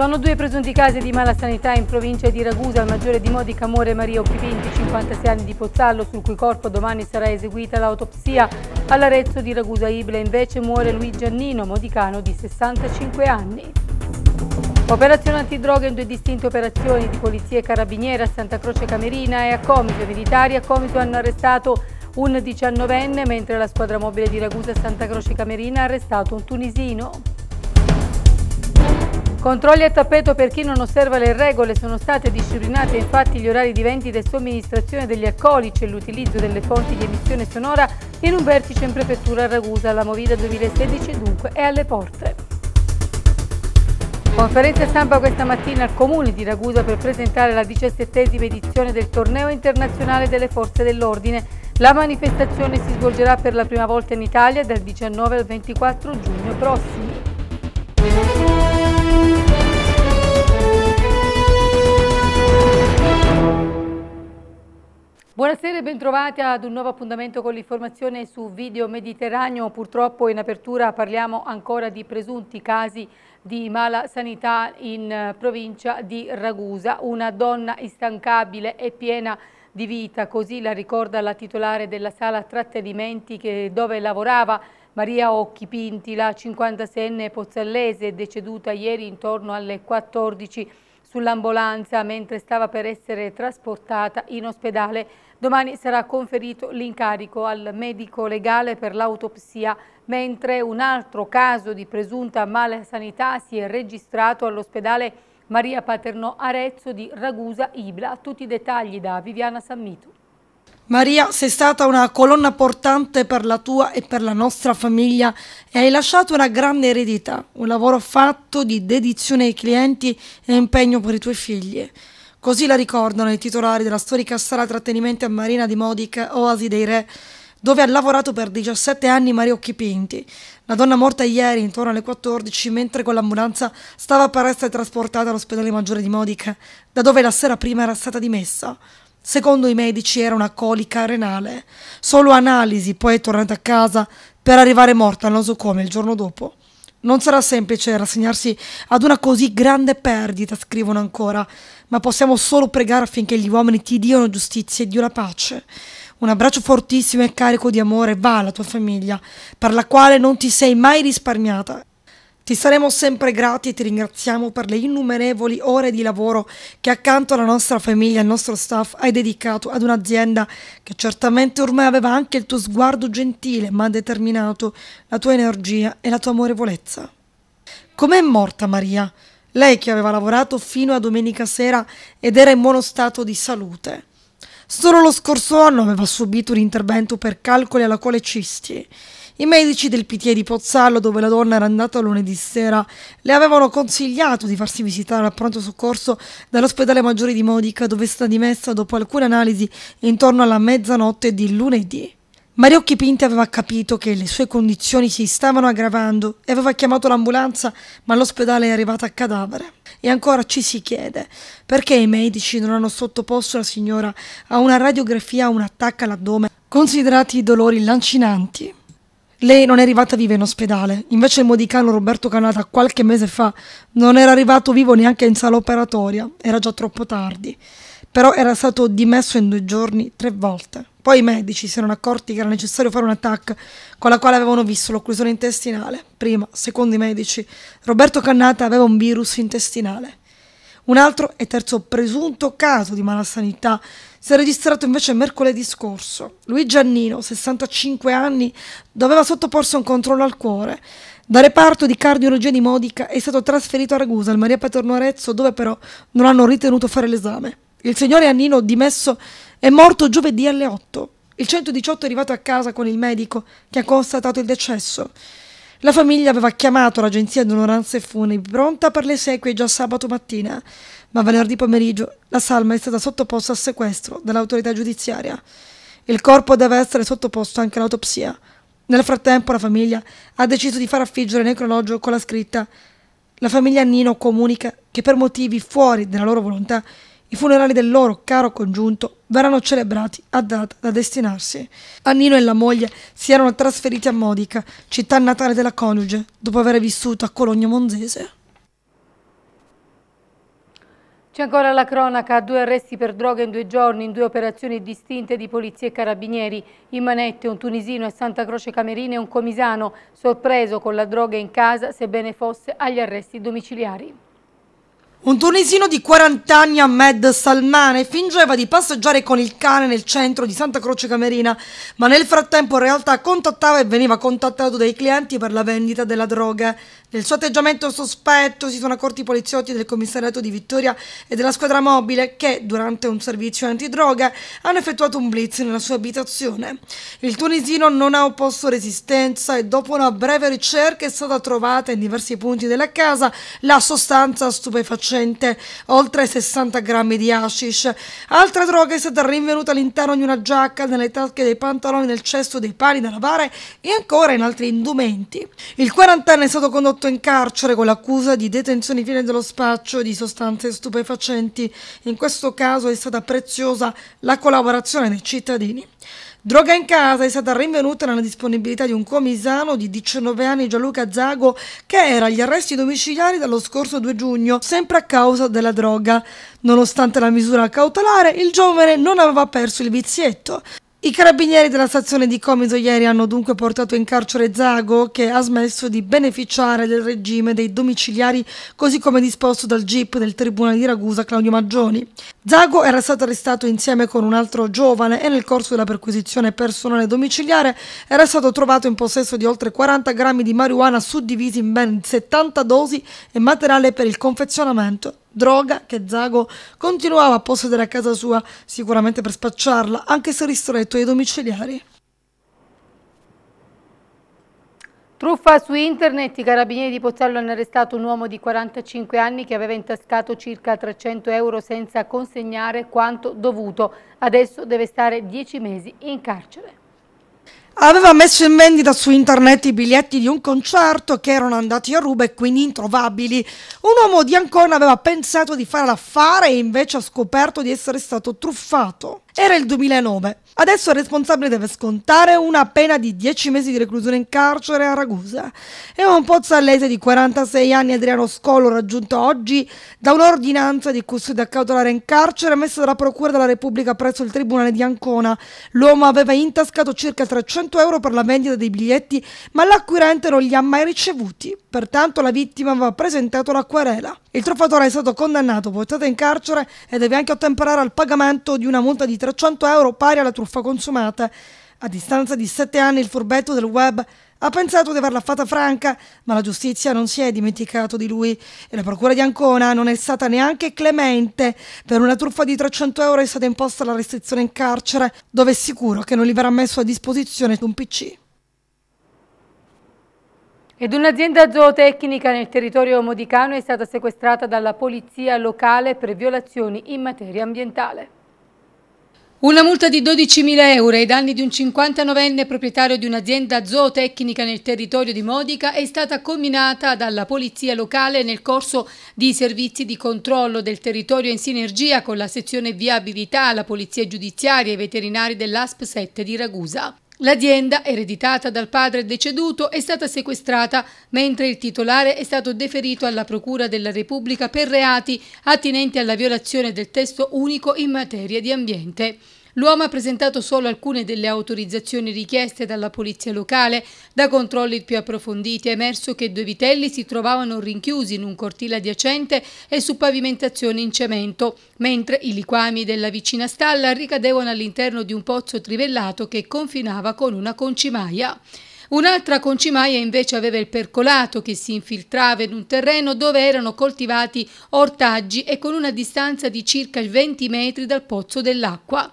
Sono due presunti casi di malasanità in provincia di Ragusa, il maggiore di Modica muore Maria Occipinti, 56 anni di Pozzallo, sul cui corpo domani sarà eseguita l'autopsia. All'Arezzo di Ragusa Ibla invece muore Luigi Annino, modicano di 65 anni. Operazione antidroga in due distinte operazioni di polizia e carabinieri a Santa Croce Camerina e a Comiso. I militari a Comiso hanno arrestato un 19enne, mentre la squadra mobile di Ragusa e Santa Croce Camerina ha arrestato un tunisino. Controlli a tappeto per chi non osserva le regole sono state disciplinate infatti gli orari di vendita e somministrazione degli alcolici e l'utilizzo delle fonti di emissione sonora in un vertice in prefettura a Ragusa. La Movida 2016 dunque è alle porte. Conferenza stampa questa mattina al Comune di Ragusa per presentare la diciassettesima edizione del Torneo Internazionale delle Forze dell'Ordine. La manifestazione si svolgerà per la prima volta in Italia dal 19 al 24 giugno prossimi. Buonasera e bentrovati ad un nuovo appuntamento con l'informazione su Video Mediterraneo. Purtroppo in apertura parliamo ancora di presunti casi di mala sanità in eh, provincia di Ragusa. Una donna instancabile e piena di vita, così la ricorda la titolare della sala trattenimenti che, dove lavorava Maria Occhi Pinti, la 56enne pozzallese, deceduta ieri intorno alle 14 sull'ambulanza mentre stava per essere trasportata in ospedale. Domani sarà conferito l'incarico al medico legale per l'autopsia, mentre un altro caso di presunta malasanità si è registrato all'ospedale Maria Paternò Arezzo di Ragusa Ibla. Tutti i dettagli da Viviana Sammitu. Maria, sei stata una colonna portante per la tua e per la nostra famiglia e hai lasciato una grande eredità, un lavoro fatto di dedizione ai clienti e impegno per i tuoi figli. Così la ricordano i titolari della storica sala trattenimento a Marina di Modica, Oasi dei Re, dove ha lavorato per 17 anni Maria Occhipinti. La donna morta ieri intorno alle 14 mentre con l'ambulanza stava per essere trasportata all'ospedale maggiore di Modica, da dove la sera prima era stata dimessa. Secondo i medici era una colica renale. Solo analisi, poi è tornata a casa per arrivare morta non so come il giorno dopo. Non sarà semplice rassegnarsi ad una così grande perdita, scrivono ancora, ma possiamo solo pregare affinché gli uomini ti diano giustizia e diano pace. Un abbraccio fortissimo e carico di amore va alla tua famiglia, per la quale non ti sei mai risparmiata ti saremo sempre grati e ti ringraziamo per le innumerevoli ore di lavoro che accanto alla nostra famiglia e al nostro staff hai dedicato ad un'azienda che certamente ormai aveva anche il tuo sguardo gentile ma determinato, la tua energia e la tua amorevolezza. Com'è morta Maria? Lei che aveva lavorato fino a domenica sera ed era in buono stato di salute. Solo lo scorso anno aveva subito un intervento per calcoli alla quale cisti i medici del PTA di Pozzallo, dove la donna era andata lunedì sera, le avevano consigliato di farsi visitare al pronto soccorso dall'ospedale maggiore di Modica, dove è stata dimessa dopo alcune analisi intorno alla mezzanotte di lunedì. Mariocchi Pinti aveva capito che le sue condizioni si stavano aggravando e aveva chiamato l'ambulanza, ma l'ospedale è arrivata a cadavere. E ancora ci si chiede perché i medici non hanno sottoposto la signora a una radiografia un attacco all'addome, considerati dolori lancinanti. Lei non è arrivata viva in ospedale, invece il modicano Roberto Canata qualche mese fa non era arrivato vivo neanche in sala operatoria, era già troppo tardi. Però era stato dimesso in due giorni tre volte. Poi i medici si erano accorti che era necessario fare un attacco con la quale avevano visto l'occlusione intestinale. Prima, secondo i medici, Roberto Cannata aveva un virus intestinale. Un altro e terzo presunto caso di malasanità si è registrato invece mercoledì scorso. Luigi Giannino, 65 anni, doveva sottoporsi a un controllo al cuore. Da reparto di cardiologia di Modica è stato trasferito a Ragusa, al Maria Paterno Arezzo, dove però non hanno ritenuto fare l'esame. Il signore Annino, dimesso, è morto giovedì alle 8. Il 118 è arrivato a casa con il medico che ha constatato il decesso. La famiglia aveva chiamato l'agenzia di onoranze funebri pronta per le esequie già sabato mattina, ma venerdì pomeriggio la salma è stata sottoposta a sequestro dall'autorità giudiziaria. Il corpo deve essere sottoposto anche all'autopsia. Nel frattempo la famiglia ha deciso di far affiggere il necrologio con la scritta La famiglia Nino comunica che per motivi fuori della loro volontà i funerali del loro caro congiunto verranno celebrati a data da destinarsi. Annino e la moglie si erano trasferiti a Modica, città natale della coniuge, dopo aver vissuto a Cologno Monzese. C'è ancora la cronaca, due arresti per droga in due giorni, in due operazioni distinte di polizia e carabinieri. In manette un tunisino a Santa Croce Camerina e un comisano, sorpreso con la droga in casa, sebbene fosse agli arresti domiciliari. Un tunisino di 40 anni, Ahmed Salmane, fingeva di passeggiare con il cane nel centro di Santa Croce Camerina, ma nel frattempo in realtà contattava e veniva contattato dai clienti per la vendita della droga. Del suo atteggiamento sospetto si sono accorti i poliziotti del commissariato di Vittoria e della squadra mobile che, durante un servizio antidroga, hanno effettuato un blitz nella sua abitazione. Il tunisino non ha opposto resistenza e dopo una breve ricerca è stata trovata in diversi punti della casa la sostanza stupefacente, oltre 60 grammi di hashish. Altra droga è stata rinvenuta all'interno di una giacca, nelle tasche dei pantaloni, nel cesto dei pani da lavare e ancora in altri indumenti. Il quarantenne è stato condotto condotto in carcere con l'accusa di detenzione fine dello spaccio di sostanze stupefacenti. In questo caso è stata preziosa la collaborazione dei cittadini. Droga in casa è stata rinvenuta nella disponibilità di un comisano di 19 anni Gianluca Zago che era agli arresti domiciliari dallo scorso 2 giugno, sempre a causa della droga. Nonostante la misura cautelare, il giovane non aveva perso il vizietto. I carabinieri della stazione di Comiso ieri hanno dunque portato in carcere Zago che ha smesso di beneficiare del regime dei domiciliari così come disposto dal GIP del Tribunale di Ragusa Claudio Maggioni. Zago era stato arrestato insieme con un altro giovane e nel corso della perquisizione personale domiciliare era stato trovato in possesso di oltre 40 grammi di marijuana suddivisi in ben 70 dosi e materiale per il confezionamento droga che Zago continuava a possedere a casa sua, sicuramente per spacciarla, anche se ristretto ai domiciliari. Truffa su internet, i carabinieri di Pozzallo hanno arrestato un uomo di 45 anni che aveva intascato circa 300 euro senza consegnare quanto dovuto. Adesso deve stare 10 mesi in carcere aveva messo in vendita su internet i biglietti di un concerto che erano andati a ruba e quindi introvabili. Un uomo di Ancona aveva pensato di fare l'affare e invece ha scoperto di essere stato truffato. Era il 2009. Adesso il responsabile deve scontare una pena di 10 mesi di reclusione in carcere a Ragusa. È un pozzallese di 46 anni, Adriano Scolo, raggiunto oggi da un'ordinanza di custodia cautelare in carcere messa dalla Procura della Repubblica presso il Tribunale di Ancona. L'uomo aveva intascato circa 300 euro per la vendita dei biglietti, ma l'acquirente non li ha mai ricevuti. Pertanto la vittima aveva presentato la querela. Il truffatore è stato condannato, portato in carcere e deve anche ottemperare al pagamento di una multa di 300 euro pari alla truffa consumata. A distanza di sette anni il furbetto del web ha pensato di averla fatta franca, ma la giustizia non si è dimenticato di lui e la procura di Ancona non è stata neanche clemente. Per una truffa di 300 euro è stata imposta la restrizione in carcere, dove è sicuro che non gli verrà messo a disposizione un PC. Ed un'azienda zootecnica nel territorio modicano è stata sequestrata dalla polizia locale per violazioni in materia ambientale. Una multa di 12.000 euro ai danni di un 59enne proprietario di un'azienda zootecnica nel territorio di Modica è stata comminata dalla polizia locale nel corso di servizi di controllo del territorio in sinergia con la sezione viabilità, la polizia giudiziaria e i veterinari dell'ASP 7 di Ragusa. L'azienda, ereditata dal padre deceduto, è stata sequestrata mentre il titolare è stato deferito alla Procura della Repubblica per reati attinenti alla violazione del testo unico in materia di ambiente. L'uomo ha presentato solo alcune delle autorizzazioni richieste dalla polizia locale. Da controlli più approfonditi è emerso che due vitelli si trovavano rinchiusi in un cortile adiacente e su pavimentazione in cemento, mentre i liquami della vicina stalla ricadevano all'interno di un pozzo trivellato che confinava con una concimaia. Un'altra concimaia invece aveva il percolato che si infiltrava in un terreno dove erano coltivati ortaggi e con una distanza di circa 20 metri dal pozzo dell'acqua.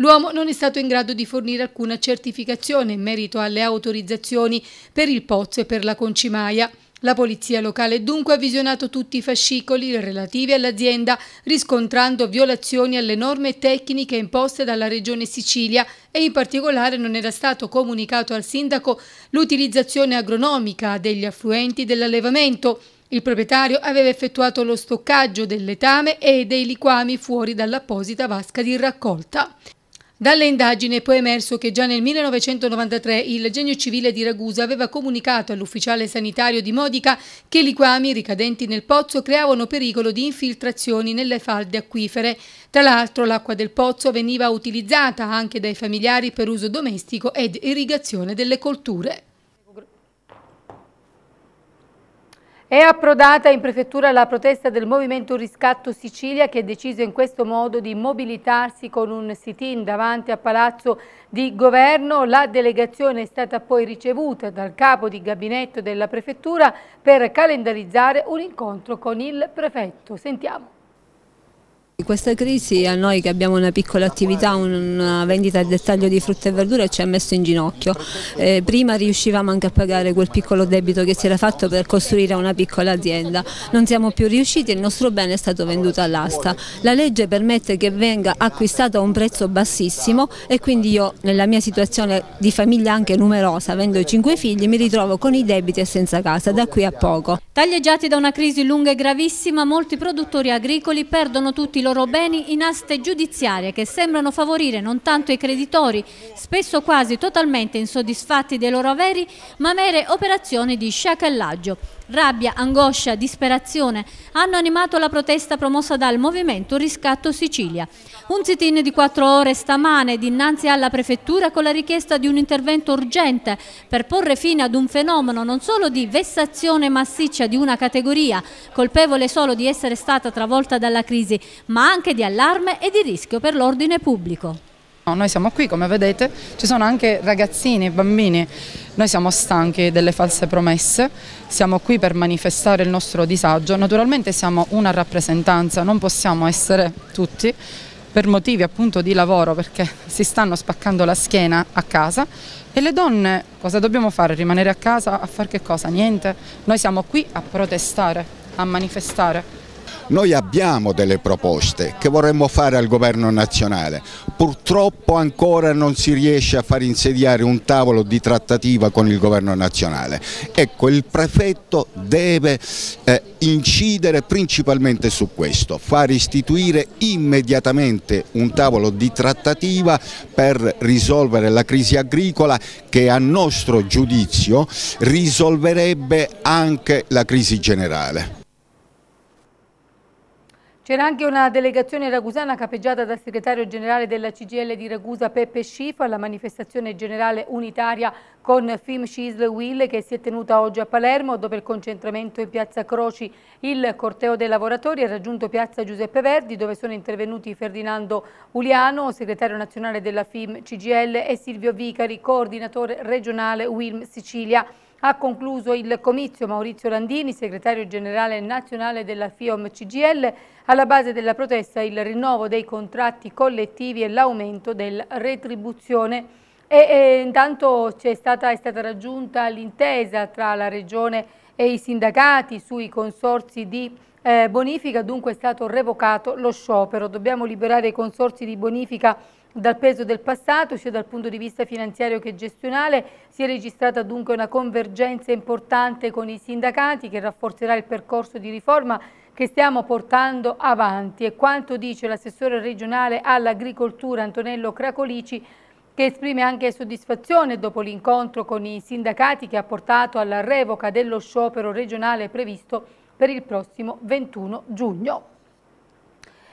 L'uomo non è stato in grado di fornire alcuna certificazione in merito alle autorizzazioni per il pozzo e per la concimaia. La polizia locale dunque ha visionato tutti i fascicoli relativi all'azienda, riscontrando violazioni alle norme tecniche imposte dalla Regione Sicilia e in particolare non era stato comunicato al sindaco l'utilizzazione agronomica degli affluenti dell'allevamento. Il proprietario aveva effettuato lo stoccaggio del letame e dei liquami fuori dall'apposita vasca di raccolta. Dalle indagini è poi emerso che già nel 1993 il genio civile di Ragusa aveva comunicato all'ufficiale sanitario di Modica che i liquami ricadenti nel pozzo creavano pericolo di infiltrazioni nelle falde acquifere. Tra l'altro l'acqua del pozzo veniva utilizzata anche dai familiari per uso domestico ed irrigazione delle colture. È approdata in prefettura la protesta del Movimento Riscatto Sicilia che ha deciso in questo modo di mobilitarsi con un sit-in davanti a Palazzo di Governo. La delegazione è stata poi ricevuta dal capo di gabinetto della prefettura per calendarizzare un incontro con il prefetto. Sentiamo. Questa crisi a noi che abbiamo una piccola attività, una vendita al dettaglio di frutta e verdura ci ha messo in ginocchio. Eh, prima riuscivamo anche a pagare quel piccolo debito che si era fatto per costruire una piccola azienda. Non siamo più riusciti e il nostro bene è stato venduto all'asta. La legge permette che venga acquistato a un prezzo bassissimo e quindi io nella mia situazione di famiglia anche numerosa, avendo cinque figli, mi ritrovo con i debiti e senza casa da qui a poco. Taglieggiati da una crisi lunga e gravissima, molti produttori agricoli perdono tutti i loro beni in aste giudiziarie che sembrano favorire non tanto i creditori, spesso quasi totalmente insoddisfatti dei loro averi, ma mere operazioni di sciacallaggio. Rabbia, angoscia, disperazione hanno animato la protesta promossa dal Movimento Riscatto Sicilia. Un sit-in di quattro ore stamane dinanzi alla prefettura con la richiesta di un intervento urgente per porre fine ad un fenomeno non solo di vessazione massiccia di una categoria, colpevole solo di essere stata travolta dalla crisi, ma anche di allarme e di rischio per l'ordine pubblico. Noi siamo qui, come vedete, ci sono anche ragazzini, bambini, noi siamo stanchi delle false promesse, siamo qui per manifestare il nostro disagio, naturalmente siamo una rappresentanza, non possiamo essere tutti per motivi appunto di lavoro perché si stanno spaccando la schiena a casa e le donne cosa dobbiamo fare? Rimanere a casa a fare che cosa? Niente, noi siamo qui a protestare, a manifestare. Noi abbiamo delle proposte che vorremmo fare al governo nazionale, purtroppo ancora non si riesce a far insediare un tavolo di trattativa con il governo nazionale. Ecco, il prefetto deve eh, incidere principalmente su questo, far istituire immediatamente un tavolo di trattativa per risolvere la crisi agricola che a nostro giudizio risolverebbe anche la crisi generale. C'era anche una delegazione ragusana capeggiata dal segretario generale della CGL di Ragusa Peppe Scifa alla manifestazione generale unitaria con Film Cisle Will che si è tenuta oggi a Palermo dopo il concentramento in piazza Croci. Il corteo dei lavoratori ha raggiunto piazza Giuseppe Verdi dove sono intervenuti Ferdinando Uliano, segretario nazionale della FIM CGL e Silvio Vicari, coordinatore regionale Wilm Sicilia. Ha concluso il comizio Maurizio Landini, segretario generale nazionale della FIOM CGL, alla base della protesta il rinnovo dei contratti collettivi e l'aumento della retribuzione. E, e intanto stata, è stata raggiunta l'intesa tra la Regione e i sindacati sui consorsi di eh, bonifica, dunque è stato revocato lo sciopero. Dobbiamo liberare i consorsi di bonifica dal peso del passato, sia dal punto di vista finanziario che gestionale, si è registrata dunque una convergenza importante con i sindacati che rafforzerà il percorso di riforma che stiamo portando avanti e quanto dice l'assessore regionale all'agricoltura Antonello Cracolici che esprime anche soddisfazione dopo l'incontro con i sindacati che ha portato alla revoca dello sciopero regionale previsto per il prossimo 21 giugno.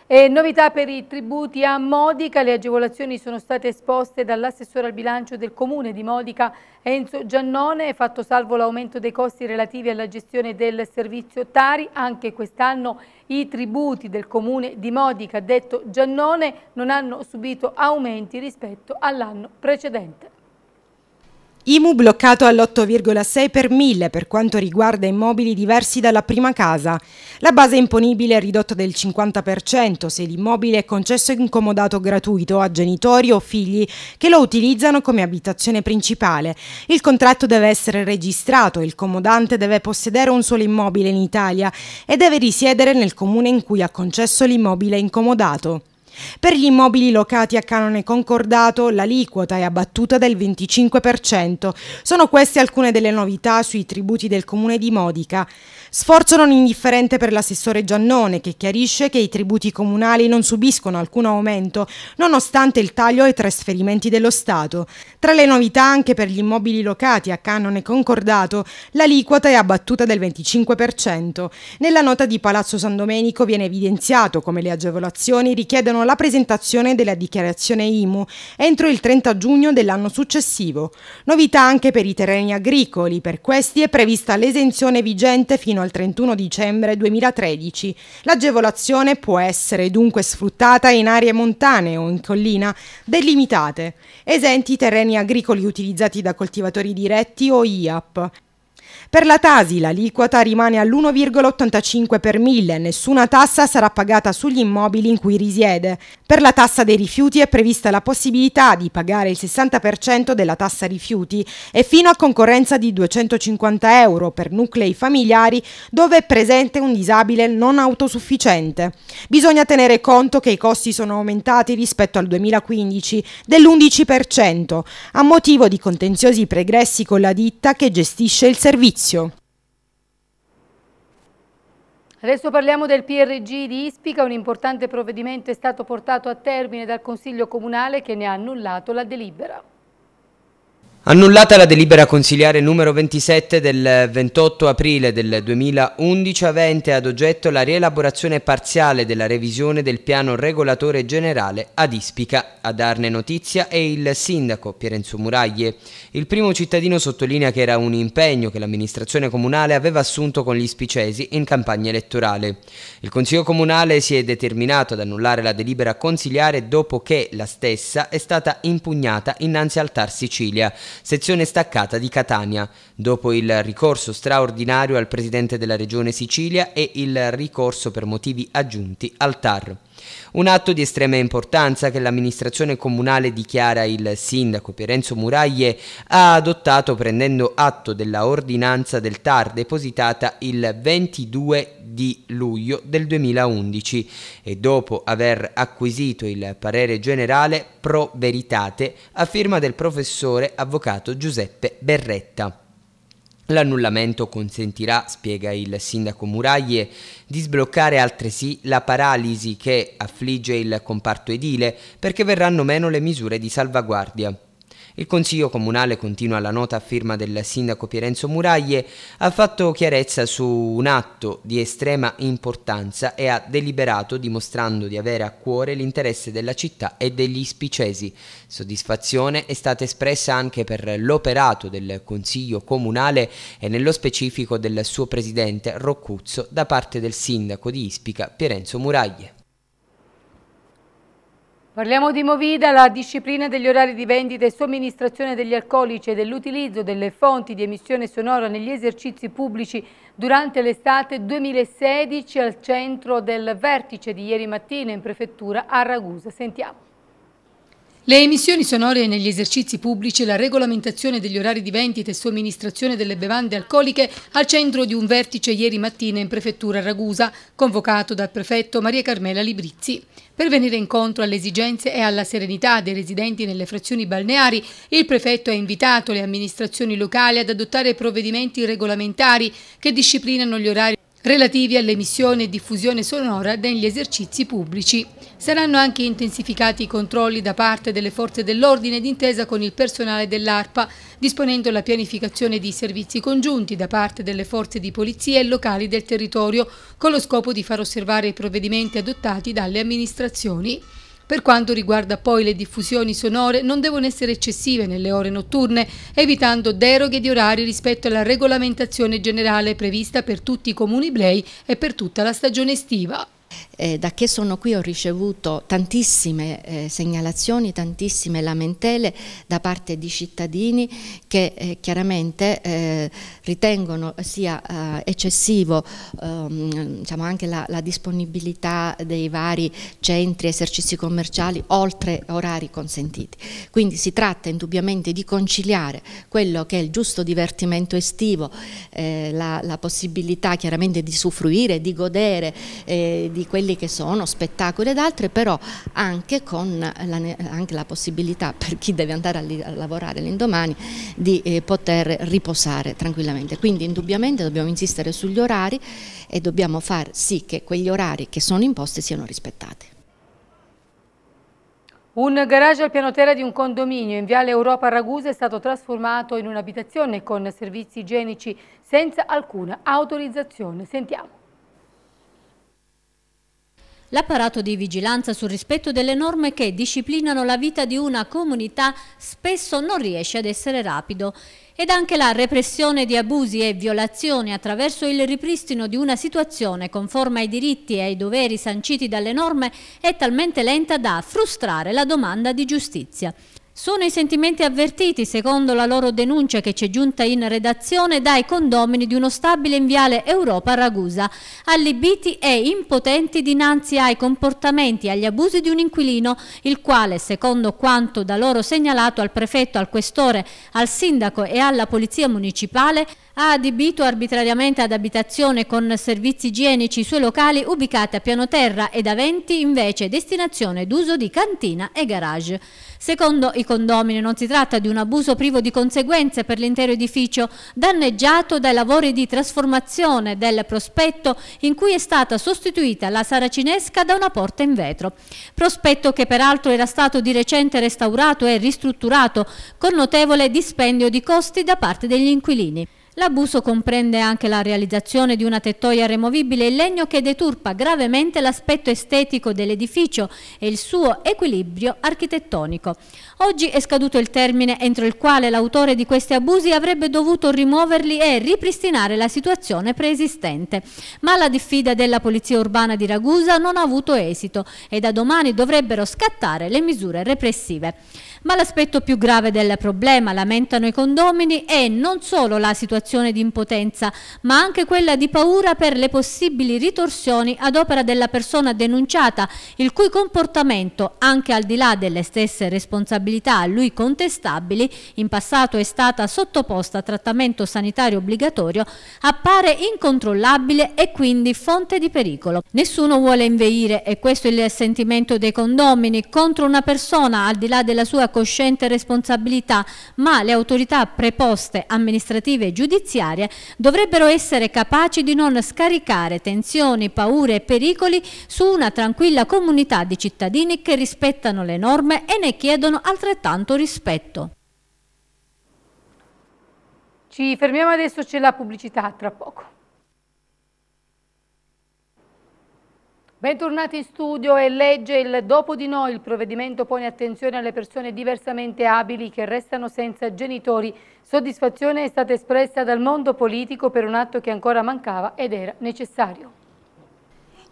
E novità per i tributi a Modica, le agevolazioni sono state esposte dall'assessore al bilancio del comune di Modica Enzo Giannone, fatto salvo l'aumento dei costi relativi alla gestione del servizio Tari, anche quest'anno i tributi del comune di Modica, detto Giannone, non hanno subito aumenti rispetto all'anno precedente. IMU bloccato all'8,6 per mille per quanto riguarda immobili diversi dalla prima casa. La base imponibile è ridotta del 50% se l'immobile è concesso in comodato gratuito a genitori o figli che lo utilizzano come abitazione principale. Il contratto deve essere registrato, il comodante deve possedere un solo immobile in Italia e deve risiedere nel comune in cui ha concesso l'immobile incomodato. Per gli immobili locati a canone concordato l'aliquota è abbattuta del 25%. Sono queste alcune delle novità sui tributi del comune di Modica. Sforzo non indifferente per l'assessore Giannone che chiarisce che i tributi comunali non subiscono alcun aumento nonostante il taglio ai trasferimenti dello Stato. Tra le novità anche per gli immobili locati a canone concordato l'aliquota è abbattuta del 25%. Nella nota di Palazzo San Domenico viene evidenziato come le agevolazioni richiedono la presentazione della dichiarazione IMU entro il 30 giugno dell'anno successivo. Novità anche per i terreni agricoli, per questi è prevista l'esenzione vigente fino a al 31 dicembre 2013. L'agevolazione può essere dunque sfruttata in aree montane o in collina delimitate, esenti i terreni agricoli utilizzati da coltivatori diretti o IAP, per la Tasi l'aliquota rimane all'1,85 per mille, nessuna tassa sarà pagata sugli immobili in cui risiede. Per la tassa dei rifiuti è prevista la possibilità di pagare il 60% della tassa rifiuti e fino a concorrenza di 250 euro per nuclei familiari dove è presente un disabile non autosufficiente. Bisogna tenere conto che i costi sono aumentati rispetto al 2015 dell'11% a motivo di contenziosi pregressi con la ditta che gestisce il servizio giudizio. Adesso parliamo del PRG di Ispica, un importante provvedimento è stato portato a termine dal Consiglio Comunale che ne ha annullato la delibera. Annullata la delibera consiliare numero 27 del 28 aprile del 2011 avente ad oggetto la rielaborazione parziale della revisione del piano regolatore generale ad Ispica. A darne notizia è il sindaco Pierenzo Muraglie. Il primo cittadino sottolinea che era un impegno che l'amministrazione comunale aveva assunto con gli ispicesi in campagna elettorale. Il Consiglio Comunale si è determinato ad annullare la delibera consiliare dopo che la stessa è stata impugnata innanzi al TAR Sicilia sezione staccata di Catania, dopo il ricorso straordinario al Presidente della Regione Sicilia e il ricorso per motivi aggiunti al TAR. Un atto di estrema importanza che l'amministrazione comunale dichiara il sindaco Pierenzo Muraglie ha adottato prendendo atto della ordinanza del TAR depositata il 22 di luglio del 2011 e dopo aver acquisito il parere generale pro veritate a firma del professore avvocato Giuseppe Berretta. L'annullamento consentirà, spiega il sindaco Muraglie, di sbloccare altresì la paralisi che affligge il comparto edile perché verranno meno le misure di salvaguardia. Il Consiglio Comunale, continua la nota a firma del sindaco Pierenzo Muraglie, ha fatto chiarezza su un atto di estrema importanza e ha deliberato dimostrando di avere a cuore l'interesse della città e degli spicesi. Soddisfazione è stata espressa anche per l'operato del Consiglio Comunale e nello specifico del suo presidente Roccuzzo da parte del sindaco di Ispica Pierenzo Muraglie. Parliamo di Movida, la disciplina degli orari di vendita e somministrazione degli alcolici e dell'utilizzo delle fonti di emissione sonora negli esercizi pubblici durante l'estate 2016 al centro del vertice di ieri mattina in prefettura a Ragusa. Sentiamo. Le emissioni sonore negli esercizi pubblici la regolamentazione degli orari di vendita e somministrazione delle bevande alcoliche al centro di un vertice ieri mattina in prefettura Ragusa, convocato dal prefetto Maria Carmela Librizzi. Per venire incontro alle esigenze e alla serenità dei residenti nelle frazioni balneari, il prefetto ha invitato le amministrazioni locali ad adottare provvedimenti regolamentari che disciplinano gli orari relativi all'emissione e diffusione sonora negli esercizi pubblici. Saranno anche intensificati i controlli da parte delle forze dell'ordine d'intesa con il personale dell'ARPA, disponendo la pianificazione di servizi congiunti da parte delle forze di polizia e locali del territorio, con lo scopo di far osservare i provvedimenti adottati dalle amministrazioni. Per quanto riguarda poi le diffusioni sonore, non devono essere eccessive nelle ore notturne, evitando deroghe di orari rispetto alla regolamentazione generale prevista per tutti i comuni blei e per tutta la stagione estiva. Eh, da che sono qui ho ricevuto tantissime eh, segnalazioni, tantissime lamentele da parte di cittadini che eh, chiaramente eh, ritengono sia eh, eccessivo ehm, diciamo anche la, la, disponibilità dei vari centri, esercizi commerciali oltre orari consentiti. Quindi si tratta indubbiamente di conciliare quello che è il giusto divertimento estivo, eh, la, la, possibilità chiaramente di usufruire, di godere di quelli quelli che sono spettacoli ed altre, però anche con la, anche la possibilità per chi deve andare a, a lavorare l'indomani di eh, poter riposare tranquillamente. Quindi indubbiamente dobbiamo insistere sugli orari e dobbiamo far sì che quegli orari che sono imposti siano rispettati. Un garage al piano terra di un condominio in Viale Europa Ragusa è stato trasformato in un'abitazione con servizi igienici senza alcuna autorizzazione. Sentiamo. L'apparato di vigilanza sul rispetto delle norme che disciplinano la vita di una comunità spesso non riesce ad essere rapido ed anche la repressione di abusi e violazioni attraverso il ripristino di una situazione conforme ai diritti e ai doveri sanciti dalle norme è talmente lenta da frustrare la domanda di giustizia. Sono i sentimenti avvertiti, secondo la loro denuncia che ci è giunta in redazione, dai condomini di uno stabile in viale Europa Ragusa, allibiti e impotenti dinanzi ai comportamenti e agli abusi di un inquilino, il quale, secondo quanto da loro segnalato al prefetto, al questore, al sindaco e alla polizia municipale, ha adibito arbitrariamente ad abitazione con servizi igienici i suoi locali ubicati a piano terra ed aventi invece destinazione d'uso di cantina e garage. Secondo i condomini non si tratta di un abuso privo di conseguenze per l'intero edificio danneggiato dai lavori di trasformazione del prospetto in cui è stata sostituita la saracinesca da una porta in vetro. Prospetto che peraltro era stato di recente restaurato e ristrutturato con notevole dispendio di costi da parte degli inquilini. L'abuso comprende anche la realizzazione di una tettoia removibile in legno che deturpa gravemente l'aspetto estetico dell'edificio e il suo equilibrio architettonico. Oggi è scaduto il termine entro il quale l'autore di questi abusi avrebbe dovuto rimuoverli e ripristinare la situazione preesistente, ma la diffida della Polizia Urbana di Ragusa non ha avuto esito e da domani dovrebbero scattare le misure repressive. Ma l'aspetto più grave del problema, lamentano i condomini, è non solo la situazione di impotenza, ma anche quella di paura per le possibili ritorsioni ad opera della persona denunciata, il cui comportamento, anche al di là delle stesse responsabilità a lui contestabili, in passato è stata sottoposta a trattamento sanitario obbligatorio, appare incontrollabile e quindi fonte di pericolo. Nessuno vuole inveire, e questo è il sentimento dei condomini, contro una persona al di là della sua cosciente responsabilità, ma le autorità preposte amministrative e giudiziarie dovrebbero essere capaci di non scaricare tensioni, paure e pericoli su una tranquilla comunità di cittadini che rispettano le norme e ne chiedono altrettanto rispetto. Ci fermiamo adesso, c'è la pubblicità tra poco. Bentornati in studio e legge il Dopo di noi. Il provvedimento pone attenzione alle persone diversamente abili che restano senza genitori. Soddisfazione è stata espressa dal mondo politico per un atto che ancora mancava ed era necessario.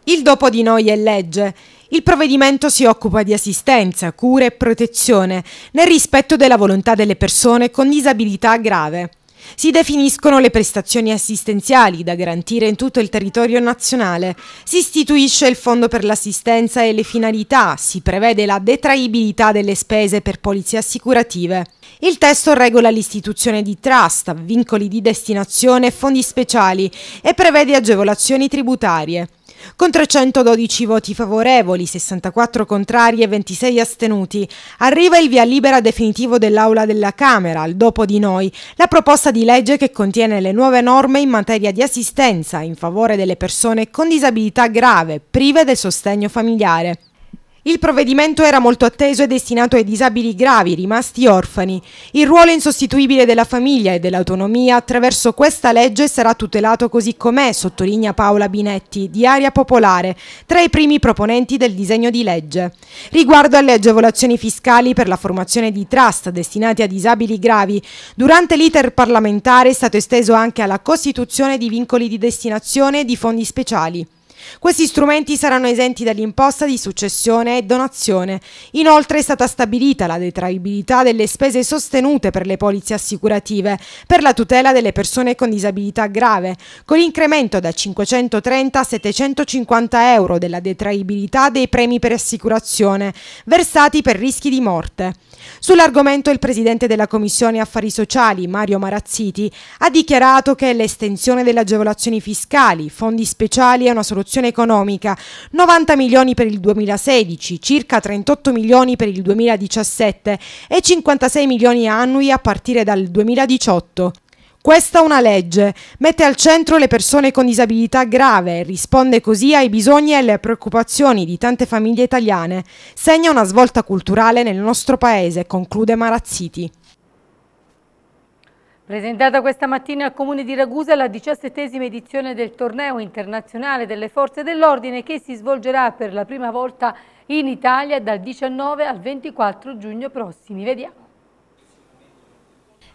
Il Dopo di noi è legge. Il provvedimento si occupa di assistenza, cura e protezione nel rispetto della volontà delle persone con disabilità grave. Si definiscono le prestazioni assistenziali da garantire in tutto il territorio nazionale, si istituisce il Fondo per l'assistenza e le finalità, si prevede la detraibilità delle spese per polizie assicurative. Il testo regola l'istituzione di trust, vincoli di destinazione e fondi speciali e prevede agevolazioni tributarie. Con 312 voti favorevoli, 64 contrari e 26 astenuti, arriva il via libera definitivo dell'Aula della Camera, al dopo di noi, la proposta di legge che contiene le nuove norme in materia di assistenza in favore delle persone con disabilità grave, prive del sostegno familiare. Il provvedimento era molto atteso e destinato ai disabili gravi, rimasti orfani. Il ruolo insostituibile della famiglia e dell'autonomia attraverso questa legge sarà tutelato così com'è, sottolinea Paola Binetti, di Aria Popolare, tra i primi proponenti del disegno di legge. Riguardo alle agevolazioni fiscali per la formazione di trust destinati a disabili gravi, durante l'iter parlamentare è stato esteso anche alla costituzione di vincoli di destinazione e di fondi speciali. Questi strumenti saranno esenti dall'imposta di successione e donazione. Inoltre è stata stabilita la detraibilità delle spese sostenute per le polizze assicurative per la tutela delle persone con disabilità grave, con l'incremento da 530 a 750 euro della detraibilità dei premi per assicurazione versati per rischi di morte. Sull'argomento il presidente della Commissione Affari Sociali, Mario Marazziti, ha dichiarato che l'estensione delle agevolazioni fiscali, fondi speciali è una soluzione ricostruzione economica, 90 milioni per il 2016, circa 38 milioni per il 2017 e 56 milioni annui a partire dal 2018. Questa una legge, mette al centro le persone con disabilità grave risponde così ai bisogni e alle preoccupazioni di tante famiglie italiane. Segna una svolta culturale nel nostro paese, conclude Marazziti. Presentata questa mattina al Comune di Ragusa la diciassettesima edizione del torneo internazionale delle forze dell'ordine che si svolgerà per la prima volta in Italia dal 19 al 24 giugno prossimi. Vediamo.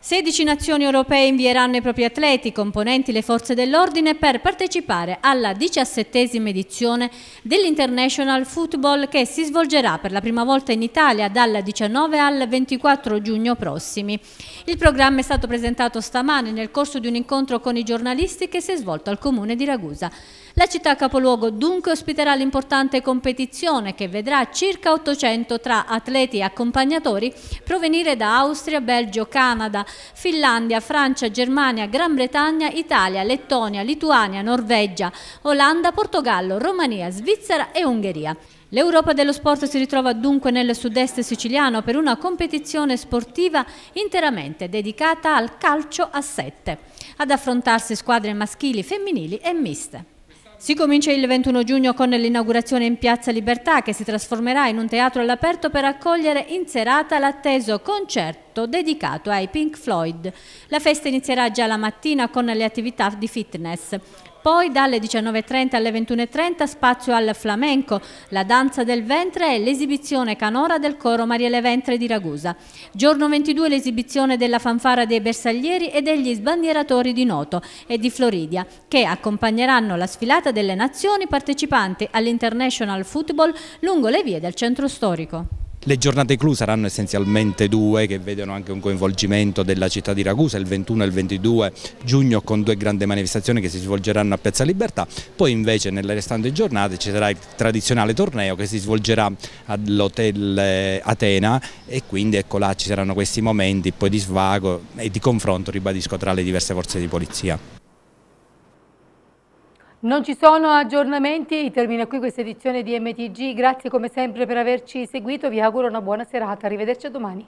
16 nazioni europee invieranno i propri atleti, componenti le forze dell'ordine, per partecipare alla diciassettesima edizione dell'International Football che si svolgerà per la prima volta in Italia dal 19 al 24 giugno prossimi. Il programma è stato presentato stamane nel corso di un incontro con i giornalisti che si è svolto al comune di Ragusa. La città capoluogo dunque ospiterà l'importante competizione che vedrà circa 800 tra atleti e accompagnatori provenire da Austria, Belgio, Canada, Finlandia, Francia, Germania, Gran Bretagna, Italia, Lettonia, Lituania, Norvegia, Olanda, Portogallo, Romania, Svizzera e Ungheria. L'Europa dello sport si ritrova dunque nel sud-est siciliano per una competizione sportiva interamente dedicata al calcio a sette, ad affrontarsi squadre maschili, femminili e miste. Si comincia il 21 giugno con l'inaugurazione in Piazza Libertà che si trasformerà in un teatro all'aperto per accogliere in serata l'atteso concerto dedicato ai Pink Floyd. La festa inizierà già la mattina con le attività di fitness. Poi dalle 19.30 alle 21.30 spazio al flamenco, la danza del ventre e l'esibizione canora del coro Marielle Ventre di Ragusa. Giorno 22 l'esibizione della fanfara dei bersaglieri e degli sbandieratori di Noto e di Floridia, che accompagneranno la sfilata delle nazioni partecipanti all'International Football lungo le vie del centro storico. Le giornate clou saranno essenzialmente due che vedono anche un coinvolgimento della città di Ragusa il 21 e il 22 giugno con due grandi manifestazioni che si svolgeranno a Piazza Libertà, poi invece nelle restanti giornate ci sarà il tradizionale torneo che si svolgerà all'hotel eh, Atena e quindi ecco là ci saranno questi momenti poi di svago e di confronto ribadisco tra le diverse forze di polizia. Non ci sono aggiornamenti, termina qui questa edizione di MTG, grazie come sempre per averci seguito, vi auguro una buona serata, arrivederci a domani.